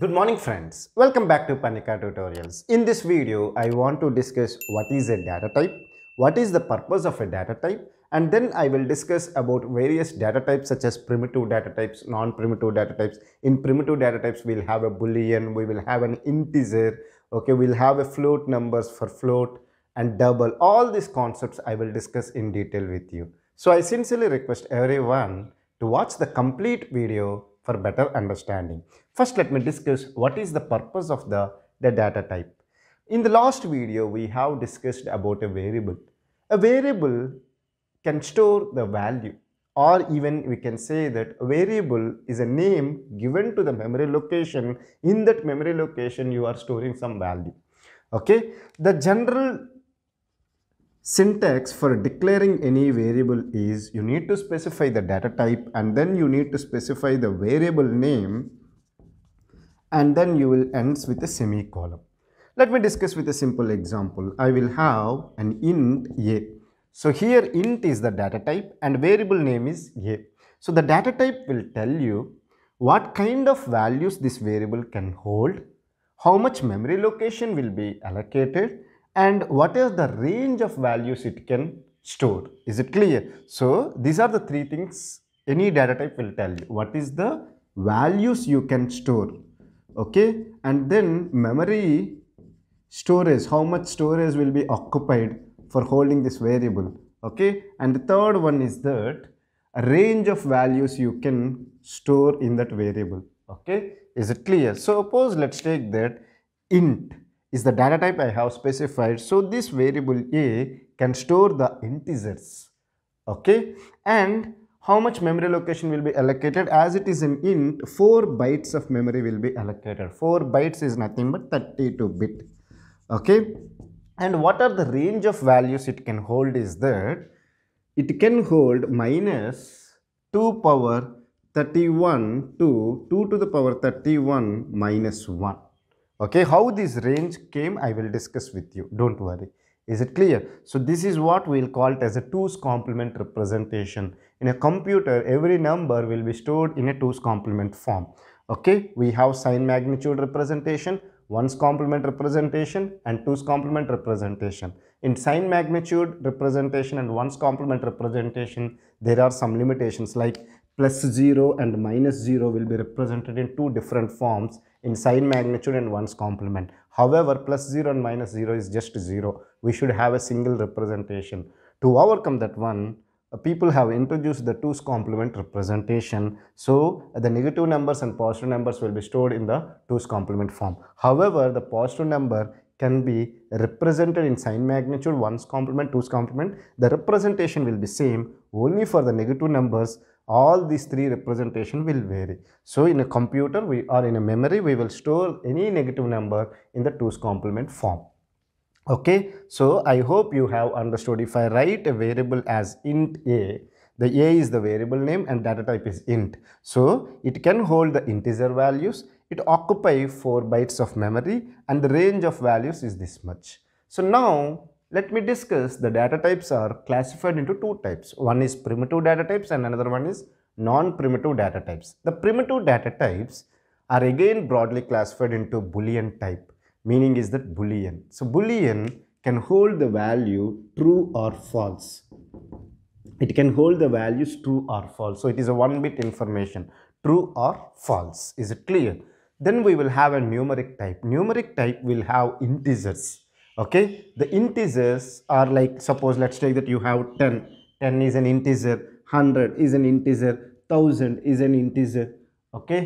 Good morning friends. Welcome back to Parnika Tutorials. In this video, I want to discuss what is a data type, what is the purpose of a data type, and then I will discuss about various data types such as primitive data types, non-primitive data types. In primitive data types, we'll have a boolean, we will have an integer, okay, we'll have a float numbers for float and double. All these concepts I will discuss in detail with you. So I sincerely request everyone to watch the complete video for better understanding. First, let me discuss what is the purpose of the, the data type. In the last video, we have discussed about a variable. A variable can store the value or even we can say that a variable is a name given to the memory location. In that memory location, you are storing some value. Okay. The general syntax for declaring any variable is you need to specify the data type and then you need to specify the variable name and then you will ends with a semicolon. Let me discuss with a simple example. I will have an int a. So here int is the data type and variable name is a. So the data type will tell you what kind of values this variable can hold, how much memory location will be allocated and what is the range of values it can store. Is it clear? So these are the three things any data type will tell you. What is the values you can store? Okay? And then memory storage how much storage will be occupied for holding this variable? Okay? And the third one is that a range of values you can store in that variable. Okay? Is it clear? So suppose let's take that int is the data type i have specified. So this variable a can store the integers okay? And how much memory location will be allocated? As it is an int 4 bytes of memory will be allocated. 4 bytes is nothing but 32 bit okay? And what are the range of values it can hold is that it can hold minus 2 power 31 to 2 to the power 31 minus 1 okay how this range came i will discuss with you don't worry is it clear? So this is what we'll call it as a two's complement representation. In a computer, every number will be stored in a two's complement form. Okay, we have sign magnitude representation, 1's complement representation and two's complement representation. In sign magnitude representation and 1's complement representation, there are some limitations like plus 0 and minus 0 will be represented in two different forms in sign magnitude and 1's complement. However, plus 0 and minus 0 is just 0. We should have a single representation. To overcome that one, uh, people have introduced the 2's complement representation. So, the negative numbers and positive numbers will be stored in the 2's complement form. However, the positive number can be represented in sign magnitude 1's complement, 2's complement. The representation will be same only for the negative numbers all these three representation will vary. So in a computer we or in a memory we will store any negative number in the 2's complement form. Okay, so I hope you have understood if I write a variable as int a, the a is the variable name and data type is int. So it can hold the integer values, it occupy 4 bytes of memory and the range of values is this much. So now let me discuss the data types are classified into two types. One is primitive data types and another one is non-primitive data types. The primitive data types are again broadly classified into boolean type meaning is that boolean. So boolean can hold the value true or false. It can hold the values true or false. So it is a one bit information true or false. Is it clear? Then we will have a numeric type. Numeric type will have integers okay? The integers are like suppose let's take that you have 10 10 is an integer 100 is an integer 1000 is an integer okay?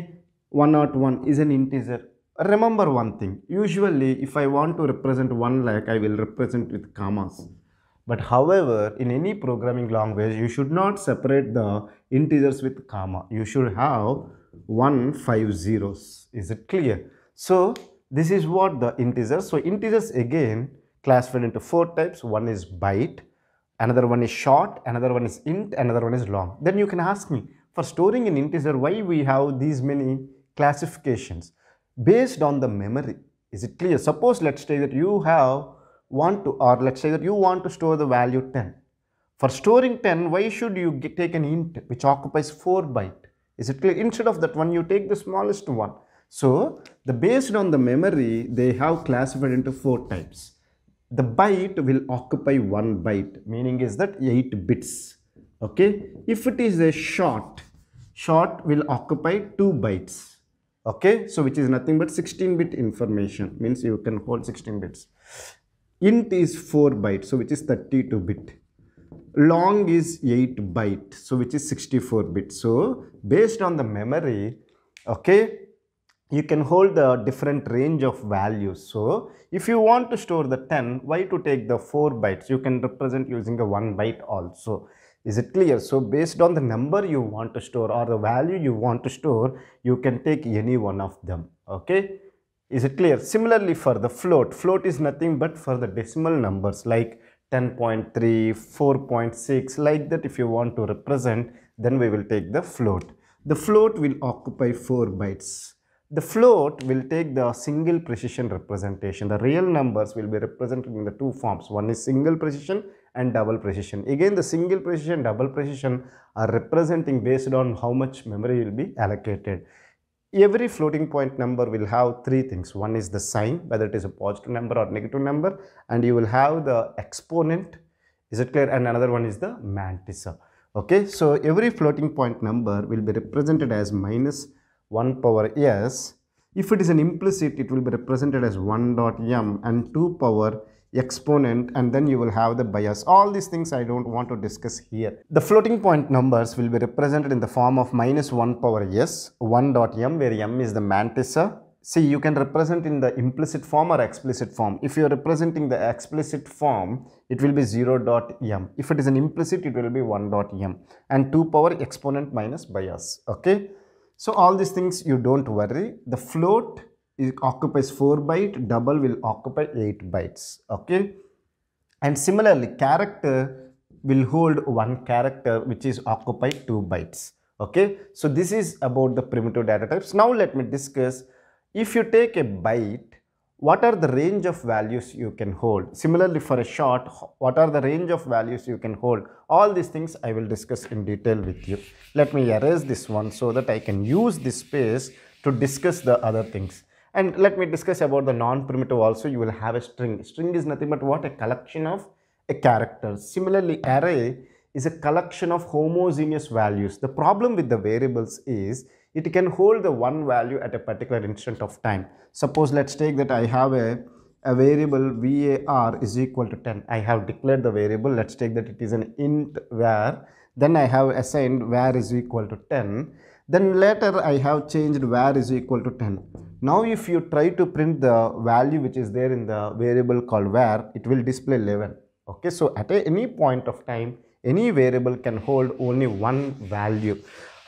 101 is an integer. Remember one thing. Usually if i want to represent 1 lakh i will represent with commas. But however in any programming language you should not separate the integers with comma. You should have one five zeros. Is it clear? So this is what the integers. So integers again classified into four types. One is byte, another one is short, another one is int, another one is long. Then you can ask me, for storing an integer, why we have these many classifications? Based on the memory. Is it clear? Suppose let's say that you have want to or let's say that you want to store the value 10. For storing 10, why should you get, take an int which occupies 4 byte? Is it clear? Instead of that one, you take the smallest one So the based on the memory, they have classified into four types. The byte will occupy one byte, meaning is that 8 bits. Okay. If it is a short, short will occupy 2 bytes. Okay. So which is nothing but 16 bit information, means you can hold 16 bits. Int is 4 bytes, so which is 32 bit long is 8 byte so which is 64 bit so based on the memory okay you can hold the different range of values. So if you want to store the 10 why to take the 4 bytes? You can represent using a 1 byte also. Is it clear? So based on the number you want to store or the value you want to store you can take any one of them okay? Is it clear? Similarly for the float float is nothing but for the decimal numbers like 10.3, 4.6 like that if you want to represent then we will take the float. The float will occupy 4 bytes. The float will take the single precision representation. The real numbers will be represented in the two forms. One is single precision and double precision. Again the single precision double precision are representing based on how much memory will be allocated every floating point number will have three things. One is the sign, whether it is a positive number or negative number, and you will have the exponent. Is it clear? And another one is the mantissa. Okay, so every floating point number will be represented as minus 1 power s. If it is an implicit, it will be represented as 1 dot m and 2 power exponent and then you will have the bias. All these things I don't want to discuss here. The floating point numbers will be represented in the form of minus 1 power s, 1 dot m where m is the mantissa. See, you can represent in the implicit form or explicit form. If you are representing the explicit form, it will be 0 dot m. If it is an implicit, it will be 1 dot m and 2 power exponent minus bias. Okay. So, all these things you don't worry. The float it occupies 4 byte double will occupy 8 bytes. Okay? And similarly character will hold one character which is occupy 2 bytes. Okay? So this is about the primitive data types. Now let me discuss. If you take a byte what are the range of values you can hold similarly for a short what are the range of values you can hold all these things i will discuss in detail with you let me erase this one so that i can use this space to discuss the other things and let me discuss about the non-primitive also. You will have a string. String is nothing but what? A collection of a character. Similarly, array is a collection of homogeneous values. The problem with the variables is it can hold the one value at a particular instant of time. Suppose let's take that I have a, a variable var is equal to 10. I have declared the variable. Let's take that it is an int var. Then I have assigned var is equal to 10 then later I have changed var is equal to 10. Now if you try to print the value which is there in the variable called var, it will display 11. Okay, so at any point of time, any variable can hold only one value.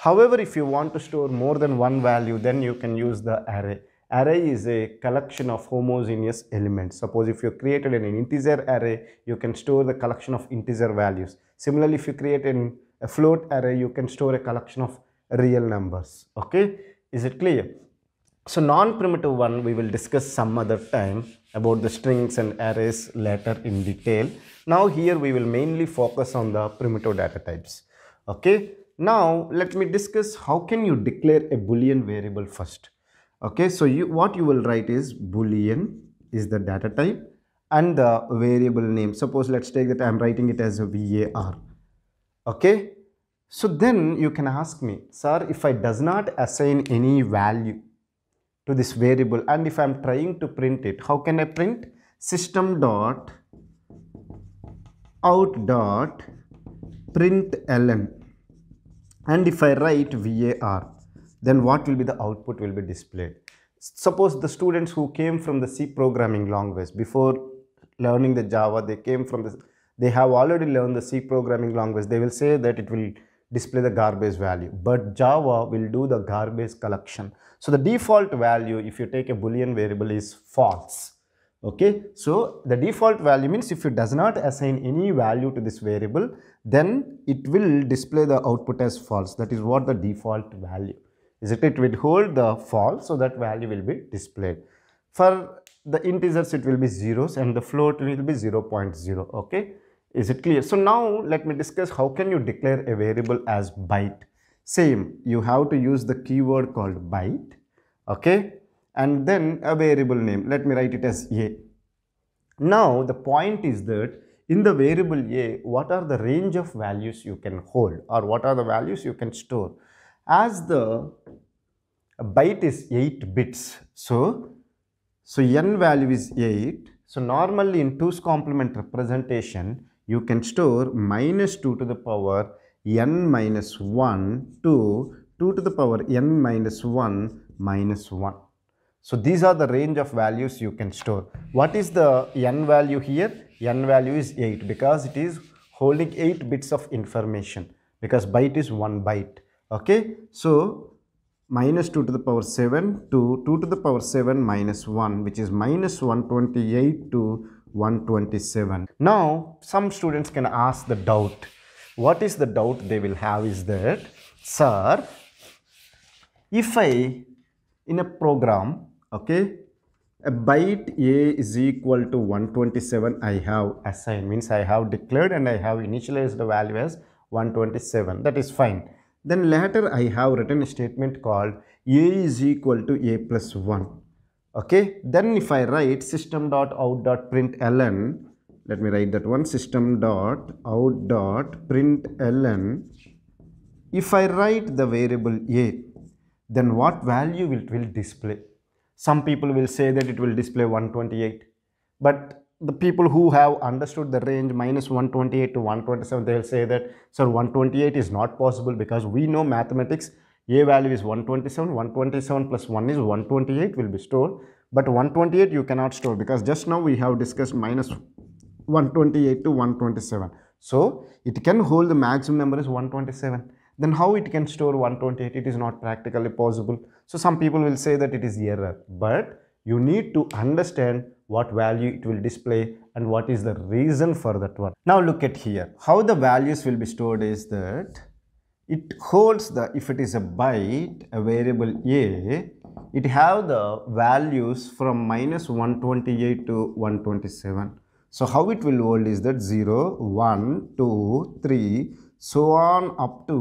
However, if you want to store more than one value, then you can use the array. Array is a collection of homogeneous elements. Suppose if you created an integer array, you can store the collection of integer values. Similarly, if you create an, a float array, you can store a collection of real numbers okay is it clear so non-primitive one we will discuss some other time about the strings and arrays later in detail now here we will mainly focus on the primitive data types okay now let me discuss how can you declare a boolean variable first. Okay so you what you will write is boolean is the data type and the variable name. Suppose let's take that i'm writing it as a var okay so then you can ask me, sir, if I does not assign any value to this variable and if I am trying to print it, how can I print? System dot out dot print ln and if I write var then what will be the output will be displayed. Suppose the students who came from the C programming language before learning the Java, they came from the, they have already learned the C programming language, they will say that it will display the garbage value. But java will do the garbage collection. So the default value if you take a boolean variable is false. Okay? So the default value means if it does not assign any value to this variable then it will display the output as false that is what the default value is it it will hold the false so that value will be displayed for the integers it will be zeros and the float will be 0.0 okay is it clear? So now let me discuss how can you declare a variable as byte. Same, you have to use the keyword called byte. okay and then a variable name let me write it as a now the point is that in the variable a what are the range of values you can hold or what are the values you can store as the byte is 8 bits so so n value is 8 so normally in 2's complement representation you can store minus 2 to the power n minus 1 to 2 to the power n minus 1 minus 1 so these are the range of values you can store. What is the n value here? N value is 8 because it is holding 8 bits of information because byte is 1 byte. Okay. So minus 2 to the power 7 to 2 to the power 7 minus 1 which is minus 128 to 127. Now some students can ask the doubt. What is the doubt they will have is that sir if I in a program okay a byte a is equal to 127 i have assigned means i have declared and i have initialized the value as 127 that is fine. Then later i have written a statement called a is equal to a plus 1 okay? Then if i write system dot out dot print ln let me write that one system dot out dot print ln. If i write the variable a then what value will, will display some people will say that it will display 128. But the people who have understood the range minus 128 to 127, they will say that, sir, 128 is not possible because we know mathematics, A value is 127, 127 plus 1 is 128 will be stored. But 128 you cannot store because just now we have discussed minus 128 to 127. So, it can hold the maximum number is 127 then how it can store 128 it is not practically possible so some people will say that it is error but you need to understand what value it will display and what is the reason for that one. Now look at here. How the values will be stored is that it holds the if it is a byte a variable a it have the values from minus 128 to 127 so how it will hold is that 0 1 2 3 so on up to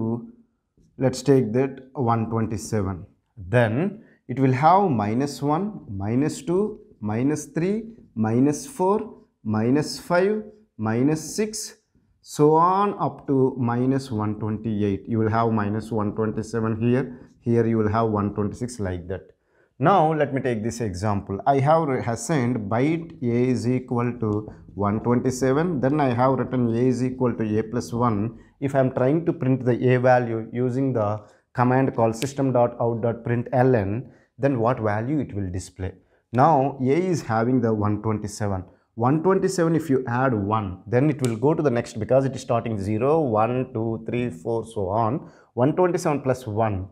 let's take that 127 then it will have minus 1 minus 2 minus 3 minus 4 minus 5 minus 6 so on up to minus 128 you will have minus 127 here here you will have 126 like that now let me take this example. I have assigned byte a is equal to 127 then I have written a is equal to a plus 1. If I am trying to print the a value using the command called system.out.println then what value it will display. Now a is having the 127. 127 if you add 1 then it will go to the next because it is starting 0, 1, 2, 3, 4 so on. 127 plus 1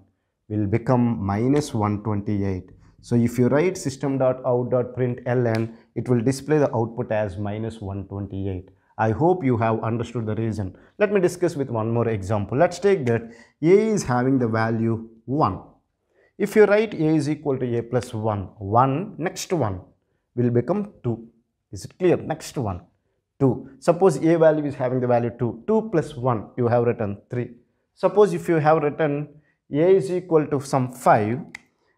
will become minus 128. So if you write system.out.println, it will display the output as minus 128. I hope you have understood the reason. Let me discuss with one more example. Let's take that a is having the value 1. If you write a is equal to a plus 1, 1 next one will become 2. Is it clear? Next one 2. Suppose a value is having the value 2. 2 plus 1 you have written 3. Suppose if you have written a is equal to some 5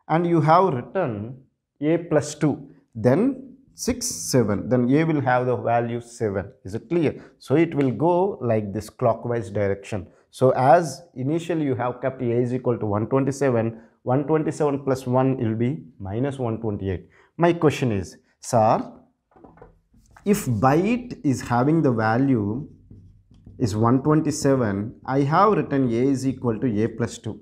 and you have written a plus 2 then 6 7 then a will have the value 7 is it clear? So it will go like this clockwise direction. So as initially you have kept a is equal to 127 127 plus 1 will be minus 128 my question is sir if byte is having the value is 127 i have written a is equal to a plus 2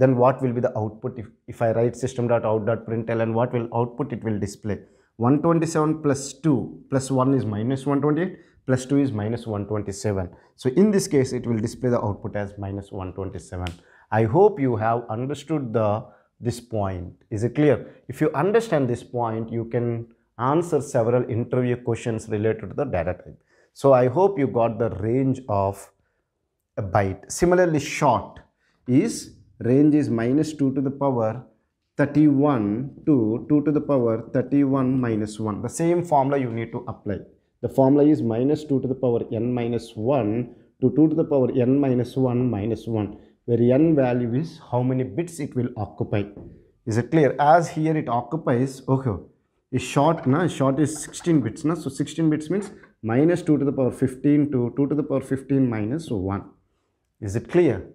then what will be the output? If, if I write system.out.println what will output it will display 127 plus 2 plus 1 is minus 128 plus 2 is minus 127 so in this case it will display the output as minus 127 I hope you have understood the this point. Is it clear? If you understand this point you can answer several interview questions related to the data type. So I hope you got the range of a byte. Similarly short is range is minus 2 to the power 31 to 2 to the power 31 minus 1. The same formula you need to apply. The formula is minus 2 to the power n minus 1 to 2 to the power n minus 1 minus 1 where n value is how many bits it will occupy. Is it clear? As here it occupies, okay, is short, na? Short is 16 bits, na? So 16 bits means minus 2 to the power 15 to 2 to the power 15 minus 1. Is it clear?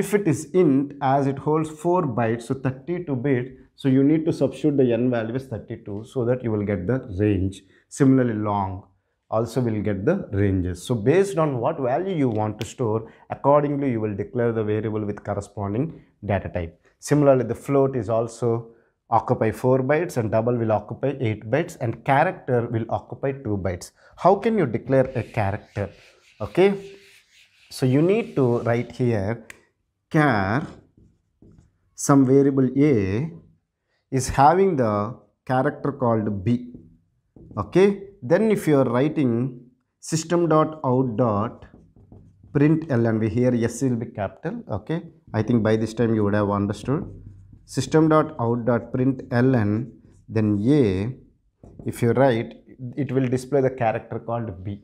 If it is int, as it holds 4 bytes, so 32 bit, so you need to substitute the n value as 32 so that you will get the range. Similarly long also will get the ranges. So based on what value you want to store, accordingly you will declare the variable with corresponding data type. Similarly, the float is also occupy 4 bytes and double will occupy 8 bytes and character will occupy 2 bytes. How can you declare a character? Okay. So you need to write here char some variable a is having the character called b okay? Then if you are writing system dot out dot print ln we here s will be capital okay? I think by this time you would have understood. System dot out dot print ln then a if you write it will display the character called b.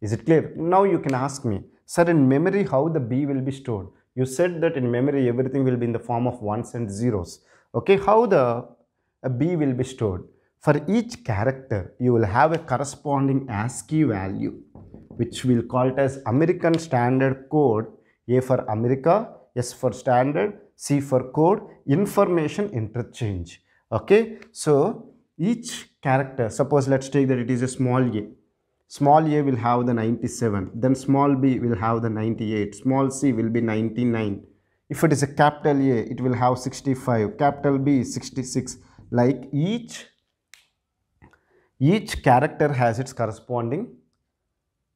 Is it clear? Now you can ask me sir in memory how the b will be stored you said that in memory everything will be in the form of ones and zeros okay how the b will be stored for each character, you will have a corresponding ASCII value, which we'll call it as American Standard Code, A for America, S for Standard, C for Code, Information Interchange. Okay, so each character, suppose let's take that it is a small a. Small a will have the 97, then small b will have the 98, small c will be 99. If it is a capital A, it will have 65, capital B 66. Like each each character has its corresponding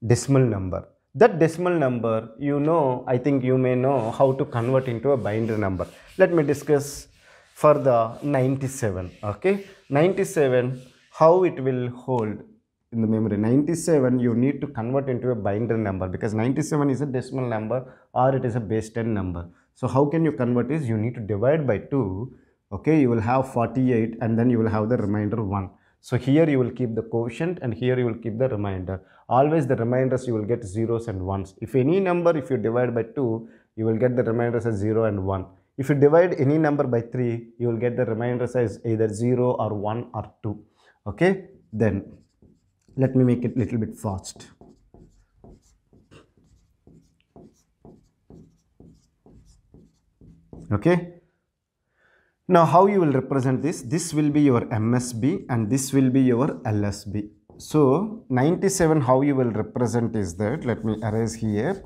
decimal number. That decimal number, you know, I think you may know how to convert into a binary number. Let me discuss for the 97, okay? 97, how it will hold in the memory. 97, you need to convert into a binary number because 97 is a decimal number or it is a base 10 number. So how can you convert is you need to divide by 2, okay? You will have 48 and then you will have the remainder 1. So here you will keep the quotient and here you will keep the remainder. Always the remainders you will get zeros and ones. If any number if you divide by 2, you will get the remainders as 0 and 1. If you divide any number by 3, you will get the remainders as either 0 or 1 or 2. Okay, then let me make it little bit fast. Okay, now how you will represent this? This will be your MSB and this will be your LSB. So 97 how you will represent is that, let me erase here.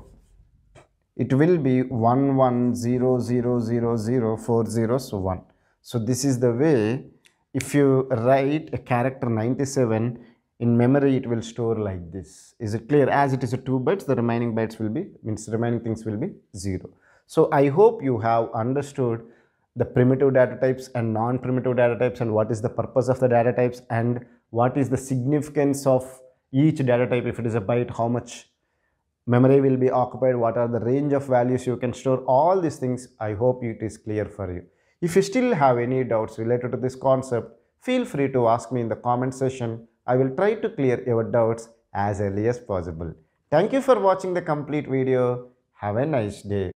It will be 11000040 So one. So this is the way if you write a character 97 in memory it will store like this. Is it clear? As it is a 2 bytes the remaining bytes will be means remaining things will be 0. So I hope you have understood the primitive data types and non-primitive data types and what is the purpose of the data types and what is the significance of each data type if it is a byte how much memory will be occupied what are the range of values you can store all these things i hope it is clear for you if you still have any doubts related to this concept feel free to ask me in the comment section i will try to clear your doubts as early as possible. Thank you for watching the complete video. Have a nice day